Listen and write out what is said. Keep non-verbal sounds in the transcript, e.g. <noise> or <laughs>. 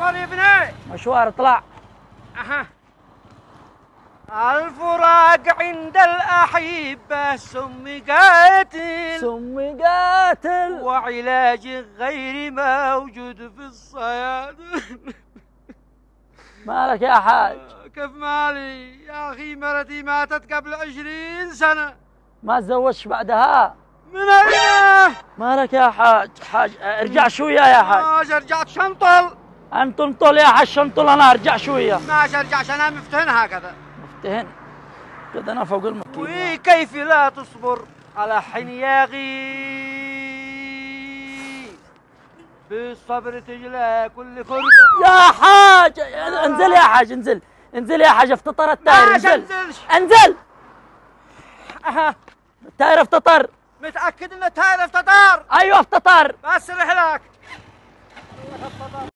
مشوار يا ابني. مشوار اطلع أها. الفراق عند الأحبة سم قاتل. سم قاتل. وعلاج غير موجود في الصياد. <laughs> مالك يا حاج؟ كيف مالي؟ يا أخي مرتي ماتت قبل عشرين سنة. ما تزوجش بعدها؟ من أين؟ مالك يا حاج؟ حاج ارجع شوية يا حاج. ماشي رجعت شنطل. انت انطل يا حاج انطل أنا أرجع شوية. ماشي ارجع عشان أنا مفتهن هكذا. مفتهن؟ كذا أنا فوق المكيف. وكيف لا تصبر على حنياغي بالصبر تجلى كل فرقة يا حاج انزل يا حاج انزل. انزل يا حاج افتطر التاير انزل. انزلش انزل. أها. التاير افتطر. متأكد إن التاير افتطار أيوه افتطر. بس رحلك.